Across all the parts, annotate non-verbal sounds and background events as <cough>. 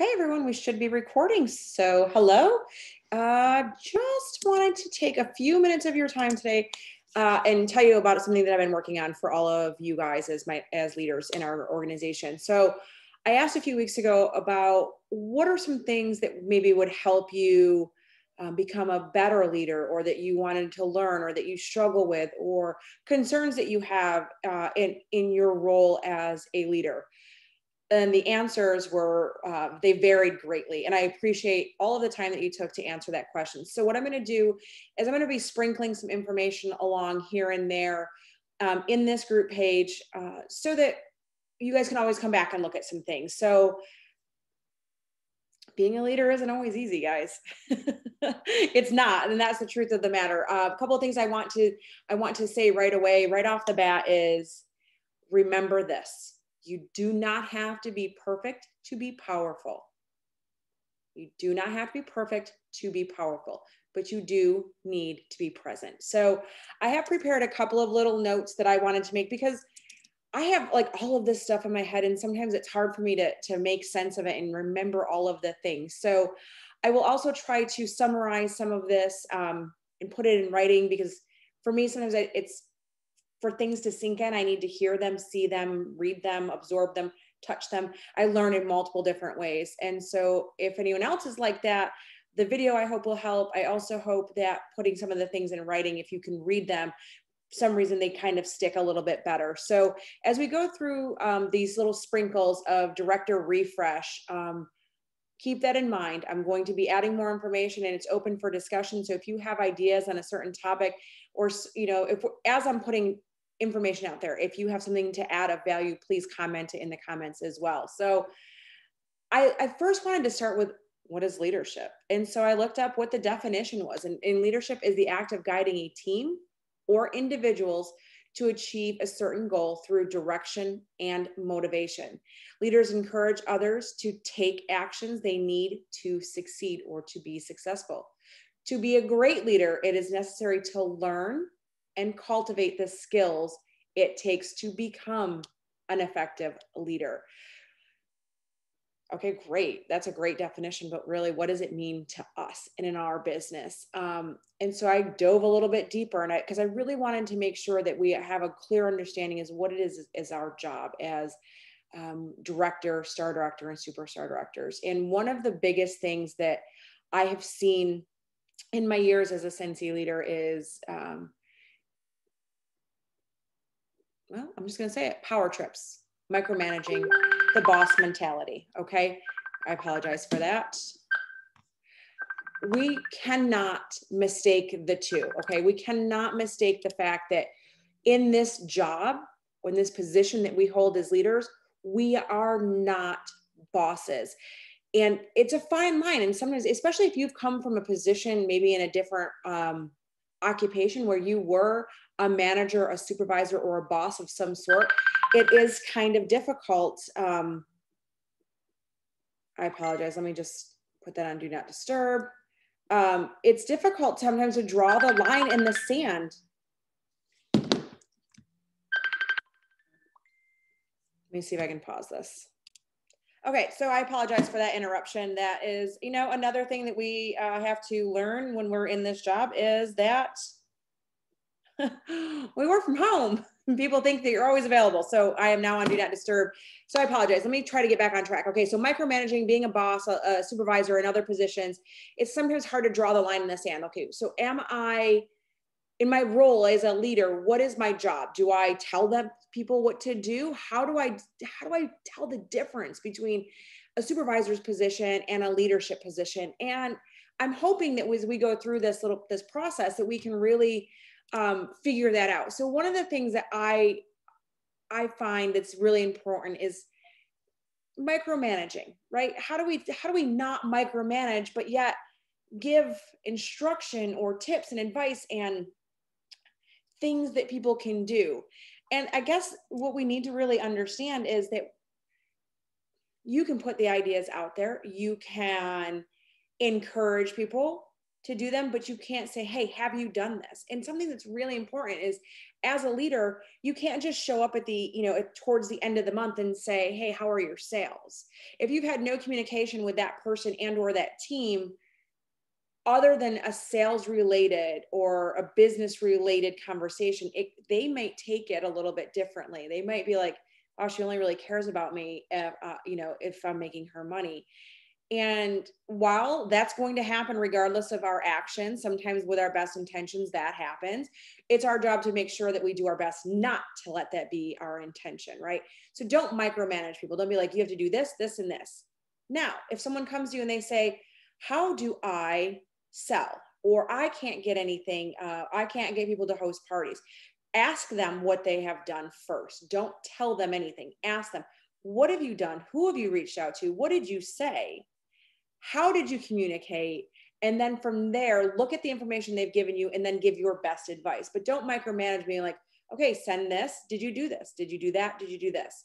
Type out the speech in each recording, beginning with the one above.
Okay, everyone, we should be recording. So, hello. Uh, just wanted to take a few minutes of your time today uh, and tell you about something that I've been working on for all of you guys as my as leaders in our organization. So, I asked a few weeks ago about what are some things that maybe would help you um, become a better leader, or that you wanted to learn, or that you struggle with, or concerns that you have uh, in in your role as a leader and the answers were uh, they varied greatly and i appreciate all of the time that you took to answer that question. So what i'm going to do is i'm going to be sprinkling some information along here and there um, in this group page uh, so that you guys can always come back and look at some things. So being a leader isn't always easy guys. <laughs> It's not and that's the truth of the matter. Uh, a couple of things i want to i want to say right away right off the bat is remember this you do not have to be perfect to be powerful. You do not have to be perfect to be powerful, but you do need to be present. So I have prepared a couple of little notes that I wanted to make because I have like all of this stuff in my head, and sometimes it's hard for me to, to make sense of it and remember all of the things. So I will also try to summarize some of this um, and put it in writing because for me, sometimes it's for things to sink in, I need to hear them, see them, read them, absorb them, touch them. I learn in multiple different ways. And so if anyone else is like that, the video I hope will help. I also hope that putting some of the things in writing, if you can read them, some reason they kind of stick a little bit better. So as we go through um, these little sprinkles of director refresh, um, keep that in mind. I'm going to be adding more information and it's open for discussion. So if you have ideas on a certain topic or, you know, if as I'm putting information out there. If you have something to add of value, please comment in the comments as well. So I, I first wanted to start with what is leadership? And so I looked up what the definition was. And, and leadership is the act of guiding a team or individuals to achieve a certain goal through direction and motivation. Leaders encourage others to take actions they need to succeed or to be successful. To be a great leader, it is necessary to learn and cultivate the skills it takes to become an effective leader. Okay, great. That's a great definition, but really, what does it mean to us and in our business? Um, and so I dove a little bit deeper, and I because I really wanted to make sure that we have a clear understanding as what it is is our job as um, director, star director, and superstar directors. And one of the biggest things that I have seen in my years as a Scentsy leader is um, well, I'm just going to say it power trips, micromanaging, the boss mentality. Okay. I apologize for that. We cannot mistake the two. Okay. We cannot mistake the fact that in this job, in this position that we hold as leaders, we are not bosses. And it's a fine line. And sometimes, especially if you've come from a position, maybe in a different um, occupation where you were a manager, a supervisor, or a boss of some sort, it is kind of difficult. Um, I apologize. Let me just put that on do not disturb. Um, it's difficult sometimes to draw the line in the sand. Let me see if I can pause this. Okay, so I apologize for that interruption. That is, you know, another thing that we uh, have to learn when we're in this job is that <laughs> we work from home. And people think that you're always available. So I am now on Do Not Disturb. So I apologize. Let me try to get back on track. Okay. So micromanaging, being a boss, a, a supervisor, in other positions, it's sometimes hard to draw the line in the sand. Okay. So am I in my role as a leader? What is my job? Do I tell them people what to do? How do I how do I tell the difference between a supervisor's position and a leadership position? And I'm hoping that as we go through this little this process that we can really um, figure that out. So one of the things that I I find that's really important is micromanaging, right? How do we how do we not micromanage but yet give instruction or tips and advice and things that people can do? And I guess what we need to really understand is that you can put the ideas out there, you can encourage people to do them, but you can't say, hey, have you done this? And something that's really important is as a leader, you can't just show up at the, you know, towards the end of the month and say, "Hey, how are your sales?" If you've had no communication with that person and or that team other than a sales related or a business related conversation, it, they might take it a little bit differently. They might be like, "Oh, she only really cares about me, if, uh, you know, if I'm making her money." And while that's going to happen regardless of our actions, sometimes with our best intentions, that happens. It's our job to make sure that we do our best not to let that be our intention, right? So don't micromanage people. Don't be like, you have to do this, this, and this. Now, if someone comes to you and they say, How do I sell? Or I can't get anything, uh, I can't get people to host parties. Ask them what they have done first. Don't tell them anything. Ask them, What have you done? Who have you reached out to? What did you say? how did you communicate and then from there look at the information they've given you and then give your best advice but don't micromanage me like okay send this did you do this did you do that did you do this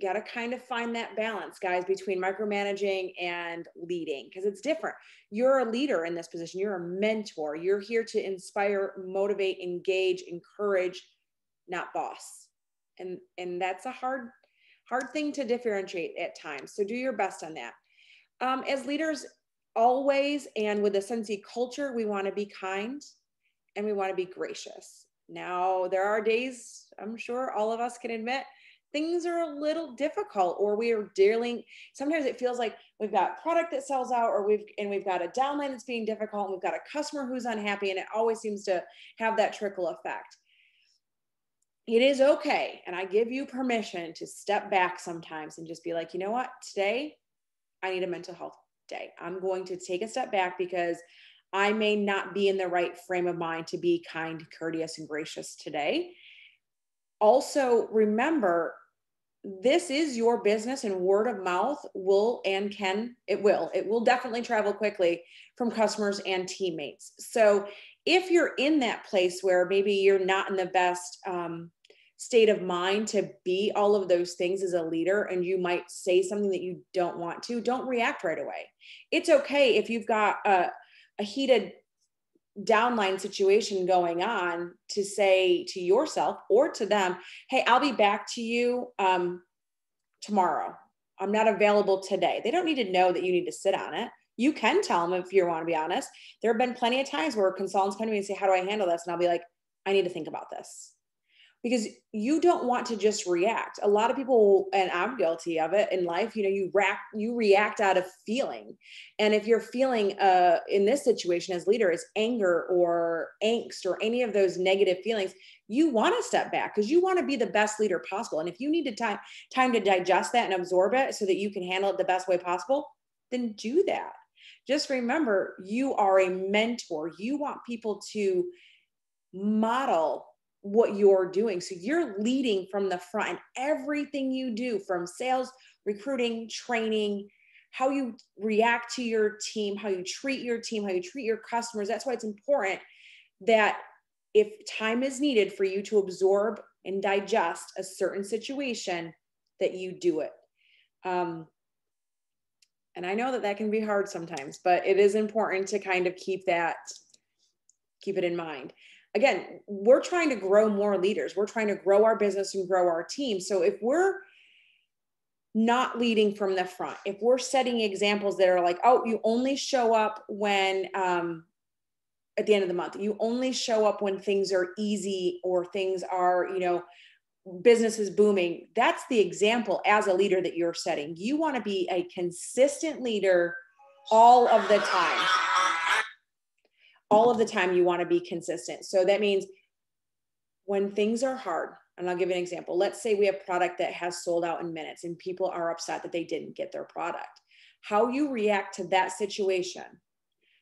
got to kind of find that balance guys between micromanaging and leading because it's different. You're a leader in this position you're a mentor you're here to inspire motivate engage encourage not boss. And and that's a hard hard thing to differentiate at times so do your best on that. Um, as leaders, always and with a Scentsy culture, we want to be kind and we want to be gracious. Now, there are days, I'm sure all of us can admit, things are a little difficult or we are dealing sometimes it feels like we've got product that sells out or we've and we've got a downline that's being difficult and we've got a customer who's unhappy and it always seems to have that trickle effect it is okay and i give you permission to step back sometimes and just be like you know what today I need a mental health day. I'm going to take a step back because I may not be in the right frame of mind to be kind, courteous, and gracious today. Also, remember this is your business, and word of mouth will and can, it will, it will definitely travel quickly from customers and teammates. So, if you're in that place where maybe you're not in the best um, state of mind to be all of those things as a leader and you might say something that you don't want to don't react right away it's okay if you've got a, a heated downline situation going on to say to yourself or to them hey i'll be back to you um, tomorrow. I'm not available today. They don't need to know that you need to sit on it. You can tell them if you want to be honest. There have been plenty of times where consultants come to me and say how do i handle this? And i'll be like i need to think about this because you don't want to just react. A lot of people and i'm guilty of it in life you know you react you react out of feeling. And if you're feeling uh in this situation as leader is anger or angst or any of those negative feelings you want to step back because you want to be the best leader possible. And if you need to time time to digest that and absorb it so that you can handle it the best way possible then do that. Just remember you are a mentor. You want people to model what you're doing. So you're leading from the front and everything you do from sales, recruiting, training, how you react to your team, how you treat your team, how you treat your customers. That's why it's important that if time is needed for you to absorb and digest a certain situation, that you do it. Um, and I know that that can be hard sometimes, but it is important to kind of keep that, keep it in mind again, we're trying to grow more leaders. We're trying to grow our business and grow our team. So if we're not leading from the front, if we're setting examples that are like, oh, you only show up when um, at the end of the month, you only show up when things are easy or things are, you know, business is booming. That's the example as a leader that you're setting. You want to be a consistent leader all of the time all of the time you want to be consistent. So that means when things are hard, and I'll give an example. Let's say we have product that has sold out in minutes and people are upset that they didn't get their product. How you react to that situation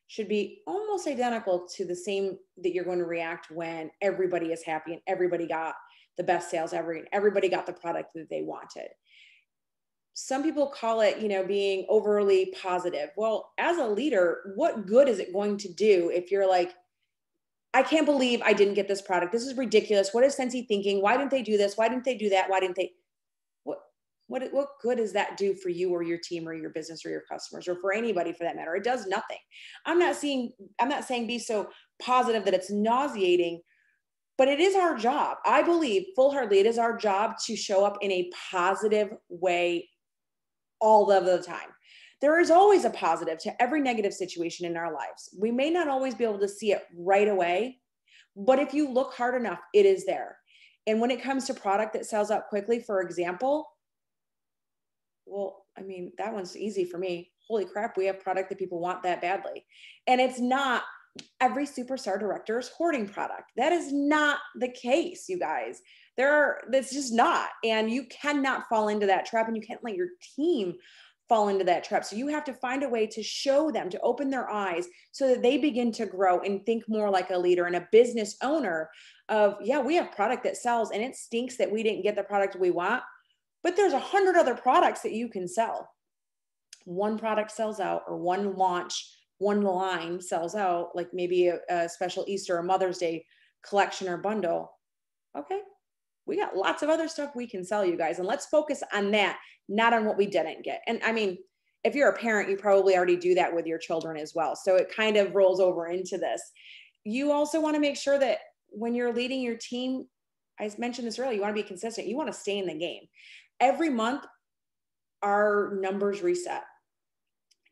should be almost identical to the same that you're going to react when everybody is happy and everybody got the best sales ever and everybody got the product that they wanted some people call it you know being overly positive. Well as a leader what good is it going to do if you're like i can't believe i didn't get this product. This is ridiculous. What is Scentsy thinking? Why didn't they do this? Why didn't they do that? Why didn't they what what what good does that do for you or your team or your business or your customers or for anybody for that matter? It does nothing. I'm not seeing i'm not saying be so positive that it's nauseating but it is our job. I believe full heartedly, it is our job to show up in a positive way all of the time. There is always a positive to every negative situation in our lives. We may not always be able to see it right away, but if you look hard enough, it is there. And when it comes to product that sells out quickly, for example, well, I mean, that one's easy for me. Holy crap, we have product that people want that badly. And it's not every superstar director is hoarding product. That is not the case, you guys. There are, that's just not. And you cannot fall into that trap and you can't let your team fall into that trap. So you have to find a way to show them, to open their eyes so that they begin to grow and think more like a leader and a business owner of, yeah, we have product that sells and it stinks that we didn't get the product we want, but there's a hundred other products that you can sell. One product sells out or one launch, one line sells out, like maybe a, a special Easter or Mother's Day collection or bundle. Okay, we got lots of other stuff we can sell you guys and let's focus on that not on what we didn't get. And i mean if you're a parent you probably already do that with your children as well. So it kind of rolls over into this. You also want to make sure that when you're leading your team i mentioned this earlier you want to be consistent. You want to stay in the game. Every month our numbers reset.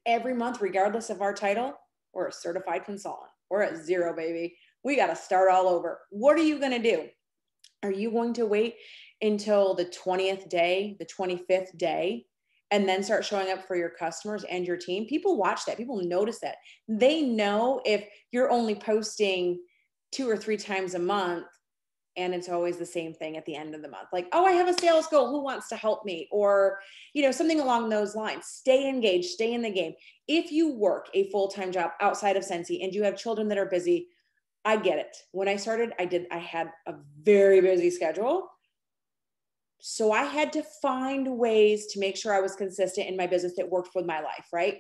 Every month regardless of our title we're a certified consultant. We're at zero baby. We got to start all over. What are you going to do are you going to wait until the 20th day, the 25th day, and then start showing up for your customers and your team? People watch that, people notice that. They know if you're only posting two or three times a month and it's always the same thing at the end of the month. Like oh i have a sales goal. Who wants to help me? Or you know something along those lines. Stay engaged. Stay in the game. If you work a full-time job outside of Scentsy and you have children that are busy I get it. When I started, I did, I had a very busy schedule. So I had to find ways to make sure I was consistent in my business that worked with my life, right?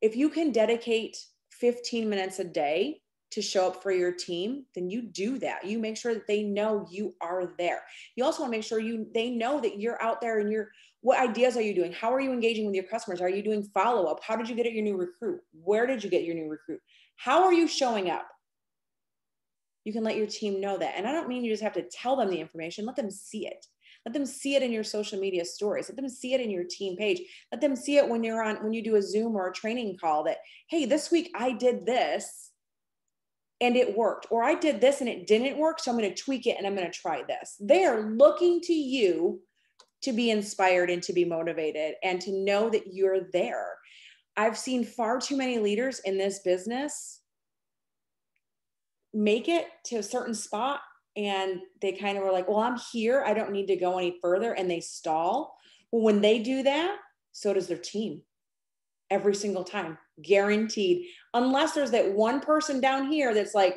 If you can dedicate 15 minutes a day to show up for your team, then you do that. You make sure that they know you are there. You also want to make sure you they know that you're out there and you're what ideas are you doing? How are you engaging with your customers? Are you doing follow up? How did you get at your new recruit? Where did you get your new recruit? How are you showing up? You can let your team know that. And I don't mean you just have to tell them the information, let them see it. Let them see it in your social media stories. Let them see it in your team page. Let them see it when you're on, when you do a Zoom or a training call that, hey, this week I did this and it worked, or I did this and it didn't work. So I'm going to tweak it and I'm going to try this. They are looking to you to be inspired and to be motivated and to know that you're there. I've seen far too many leaders in this business make it to a certain spot and they kind of were like, well, I'm here. I don't need to go any further. And they stall. Well, when they do that, so does their team every single time, guaranteed. Unless there's that one person down here that's like,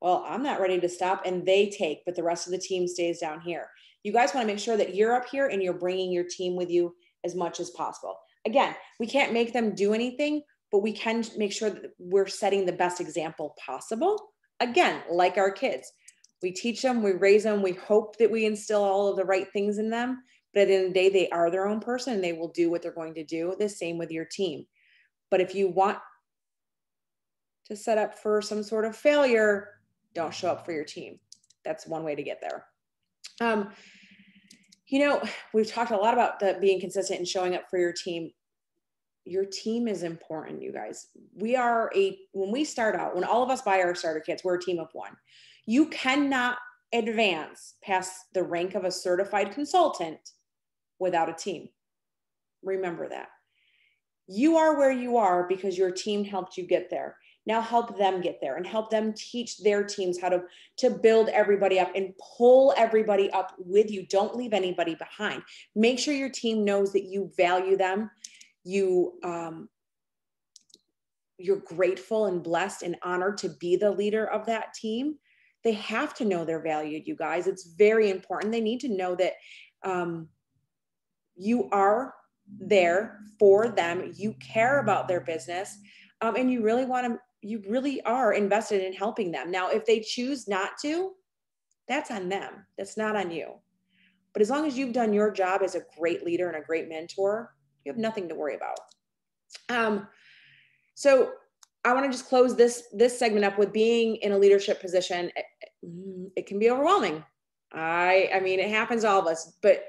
well, I'm not ready to stop. And they take, but the rest of the team stays down here. You guys want to make sure that you're up here and you're bringing your team with you as much as possible. Again, we can't make them do anything, but we can make sure that we're setting the best example possible again, like our kids, we teach them, we raise them, we hope that we instill all of the right things in them. But at the end of the day, they are their own person and they will do what they're going to do. The same with your team. But if you want to set up for some sort of failure, don't show up for your team. That's one way to get there. Um, you know, we've talked a lot about the being consistent and showing up for your team your team is important, you guys. We are a, when we start out, when all of us buy our starter kits, we're a team of one. You cannot advance past the rank of a certified consultant without a team. Remember that. You are where you are because your team helped you get there. Now help them get there and help them teach their teams how to, to build everybody up and pull everybody up with you. Don't leave anybody behind. Make sure your team knows that you value them you um, you're grateful and blessed and honored to be the leader of that team they have to know they're valued you guys. It's very important. They need to know that um, you are there for them. You care about their business um, and you really want to you really are invested in helping them. Now if they choose not to that's on them. That's not on you. But as long as you've done your job as a great leader and a great mentor you have nothing to worry about. Um, so I want to just close this this segment up with being in a leadership position. mm, it can be overwhelming. I I mean it happens to all of us, but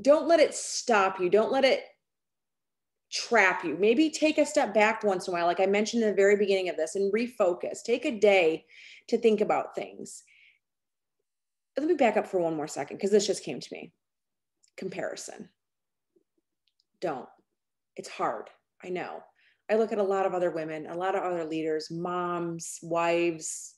don't let it stop you. Don't let it trap you. Maybe take a step back once in a while, like I mentioned in the very beginning of this, and refocus. Take a day to think about things. Let me back up for one more second because this just came to me. Comparison. Don't. It's hard. I know. I look at a lot of other women, a lot of other leaders, moms, wives,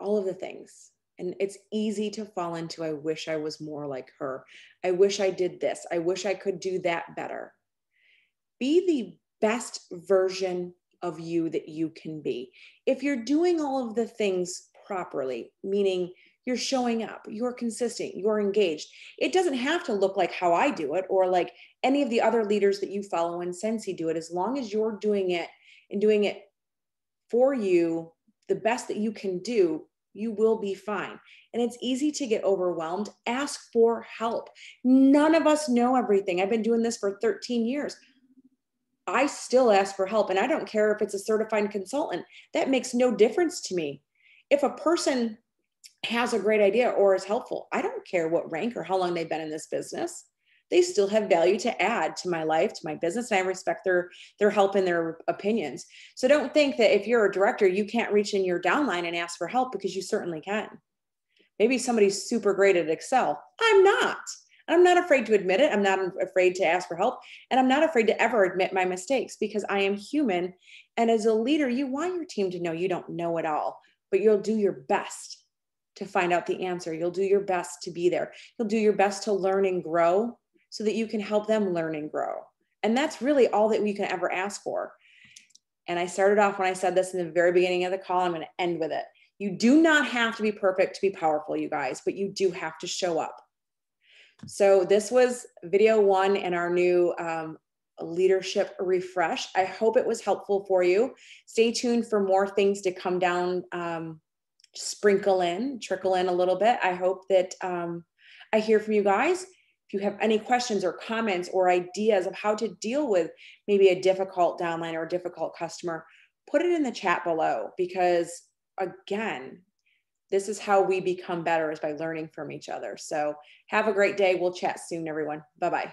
all of the things. And it's easy to fall into, I wish I was more like her. I wish I did this. I wish I could do that better. Be the best version of you that you can be. If you're doing all of the things properly, meaning you're showing up, you're consistent, you're engaged, it doesn't have to look like how I do it or like any of the other leaders that you follow in Scentsy do it. As long as you're doing it and doing it for you, the best that you can do, you will be fine. And it's easy to get overwhelmed. Ask for help. None of us know everything. I've been doing this for 13 years. I still ask for help, and I don't care if it's a certified consultant. That makes no difference to me. If a person has a great idea or is helpful, I don't care what rank or how long they've been in this business. They still have value to add to my life, to my business, and I respect their their help and their opinions. So don't think that if you're a director, you can't reach in your downline and ask for help because you certainly can. Maybe somebody's super great at Excel. I'm not. I'm not afraid to admit it. I'm not afraid to ask for help. And I'm not afraid to ever admit my mistakes because I am human. And as a leader, you want your team to know you don't know it all, but you'll do your best to find out the answer. You'll do your best to be there. You'll do your best to learn and grow so that you can help them learn and grow. And that's really all that we can ever ask for. And I started off when I said this in the very beginning of the call, I'm going to end with it. You do not have to be perfect to be powerful, you guys, but you do have to show up. So this was video one in our new um, leadership refresh. I hope it was helpful for you. Stay tuned for more things to come down, um, sprinkle in, trickle in a little bit. I hope that um, I hear from you guys. If you have any questions or comments or ideas of how to deal with maybe a difficult downline or a difficult customer, put it in the chat below because again, this is how we become better is by learning from each other. So have a great day. We'll chat soon, everyone. Bye bye.